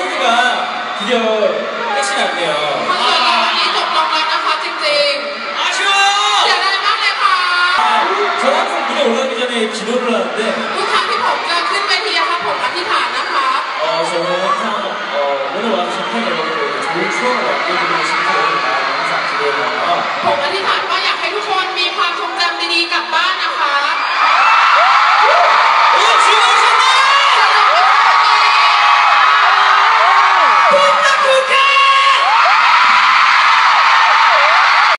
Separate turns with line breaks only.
소리가 드려 끝이 났네요. 기도를 하는데 어, 저는 어, 오늘 와주신 팬 여러분들 좋은 추억을 남겨드리고 싶은 마음으로 항상 기도해요.
ผมอธิษฐ